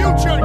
future